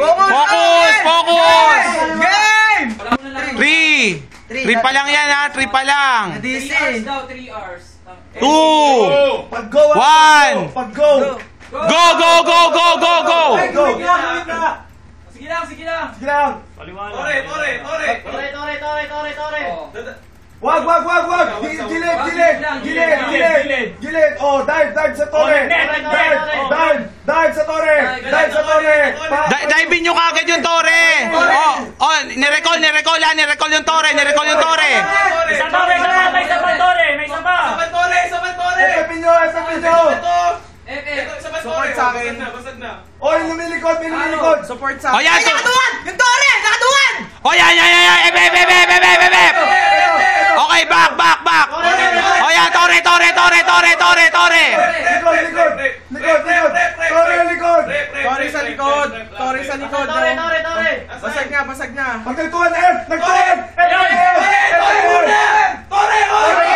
Focus! Focus! Game! Three! Three pa lang yan ha, three pa lang. 3 hours daw, 3 hours. Two! Pag go, One! Pag go! Go, go, go, go! Sige lang, sige lang. Sige lang! Tore, tore, tore. Tore, tore, tore, tore, tore. Wag, wag, wag, wag! Gi- Gilid, gilid! Gilid, gilid! Gilid! Oh, dive, dive sa tore! Dive, dive, dive sa tore! Dive sa Di- dive nyo kagad yung tore! Oh, oh, nirecall, nirecall ha, nirecall yung tore, nirecall yung tore! Isa pa, may isa pa, may isa pa, tore, may isa pa. Isa pa, tore, isa pa, tore. Esapin nyo, esapin nyo! Support sa akin. Na. Oh, yung lumilikod, may lumilikod! Support sa... Oh, yan! Yung tore! Nakatuwan! Oh, yan, yan, yan, yan! Ebe, ebe, ebe, ebe, ebe, ebe! Okay, back, back, back! Oh, yan, tore, tore, tore, tore, tore, tore! Likod, likod! Likod, likod! Tore, likod! Tore sa likod! Tore sa likod! Tore, tore, tore. Basag na, basag na! Pag nagtuwan, F! Nagtuwan! F! F! Tore, oh! Tore!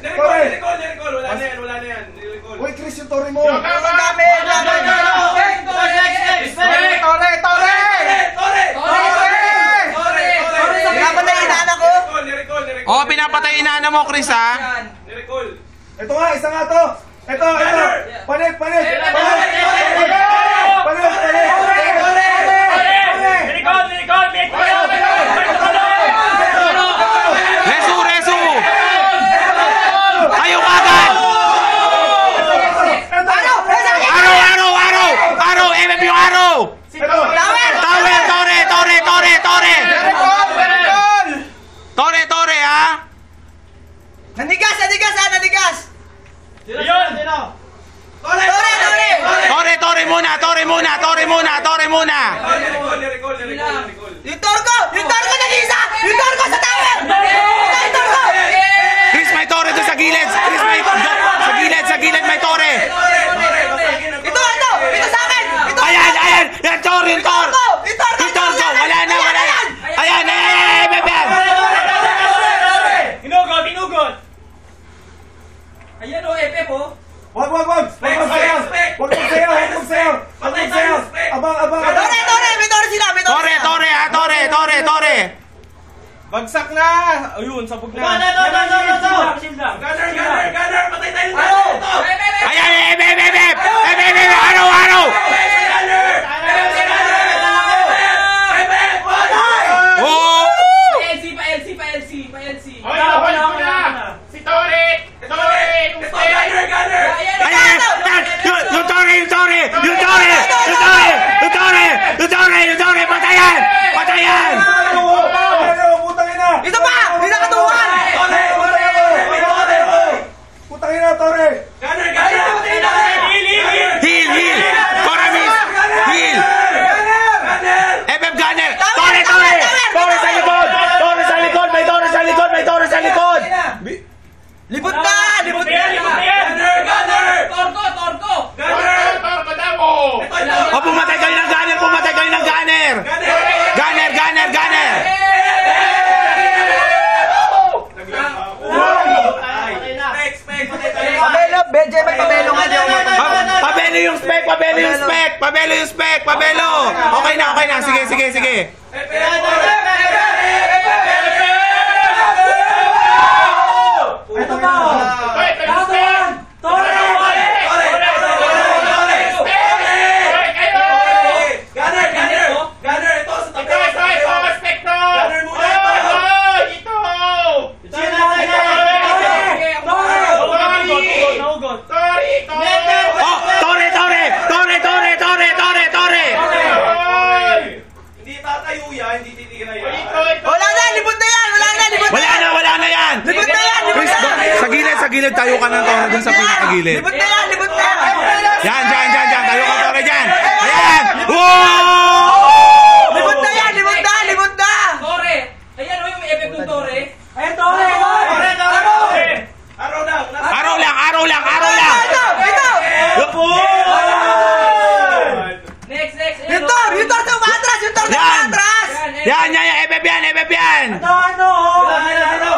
Nirecall, Tore! nirecall, nirecall. Wala na yan, wala na yan. Nirecall. Uy, Chris, yung tore mo! Ang dami! Ang dami! Tore, Tore! Tore! Tore! Tore, tore. Tore, tore. Kaya na inaanak ko! Oh, pinapatay inana mo, Chris, ha? Nirecall. Ito nga, isa nga to! Ito, ito! Palit, palit! Eh, Palit! palit, Palit, palit! Nirecall, nirecall. May tumayo, may Tore, muna, tore muna, tore muna, tore muna! Nirecall, nirecall, nirecall, nirecall. Yung torko! Yung torko nag-isa! Yung torko sa tower! Ito yung torko! Chris, may tore doon sa gilid! Chris, may... Sa gilid, sa gilid, may tore! Tore, tore, basagin ang Ito! Ito! Ito sa akin! Ito! Ayan, ayan! Yan, tore, yung tore! Torko! Yung torko! Yung tore, wala na, wala na! Ayan, ayan, ayan, ayan, ayan! Hinugot, hinugot. Ayan o, F, F o. Wag, wag, wag! Wag magsayaw! Wag magsayaw! Wag magsayaw! Wag magsayaw! Abang, abang, abang! Tore! Tore! May tore sila! May tore Tore, sila! tore, ha? Tore, tore, tore! Bagsak na! Ayun, sabog na! Gunner, gunner, gunner. Patay tayo ng gunner. Ito. F, F, F. Ayan, ayan, ayan, ayan, ayan! Ayan, ayan, ayan, araw, araw! Gunner. Oh! Pa LC, pa LC, pa LC, pa LC. Hoy, hoy, hoy. Si Tore. Tore. Ito, gunner, gunner. Ayan, Ayan, ayan, ayan! Yung, yung tore, yung tore! Yung tore! Yung tore! Yung tore! Yung tore! Yung tore! Patayan! Patayan! Ano, putang ina! Ito pa! May nakatuwan! Tore, tore, tore, tore. Putang ina, Tore! Gunner, gunner. Heal, heal, heal. Heal! Heal! Paramis! Heal! Gunner. FF Gunner! Tore! Tore! Tore sa likod! Tore sa likod! May tore sa likod! May tore sa likod! Libot na! Libot na! Gunner, gunner. Torko, torko. Gunner. Ito, ito. O, pumatay kayo ng Gunner! Pumatay kayo ng Gunner! Gunner. Gunner! Gunner! Gunner! Next, next. Patay tayo. Pabelo! Benjay, may pabelo nga dyan. Pa- pabelo yung spec! Pabelo yung spec! Pabelo yung spec! Pabelo! Okay na, okay na. Sige, sige, sige. Ito pa! Gunner, gunner. Gunner, ito sa tabi. Gunner muna ito. Oh! Tore! Tore! Tore! Tore! Tore! Tore! Tore! Hindi tatayo yan, hindi titira yan. Wala na! Libot na yan! Wala na! Libot na Wala yan! na! Wala na yan! Libot na yan! Libot Chris, na do- yan! sa gilid, sa gilid. Tayo ka ng tore dun sa pinakagilid. Libot na yan! Libot na yan! Yan, dyan, dyan, dyan. Tayo ka tore dyan. Ayan! Wow! Libot na yan! Libot na! Libot na! Tore. Ayan o, yung FF ng Tore. Araw lang. Araw lang, araw lang, araw lang! Ito! Ito! Next, next. Ayan, Yung tor! Yung tor sa umatras! Yung tor Yan! umatras! Yan, yan, yan! FF yan, FF yan! Araw. Ito!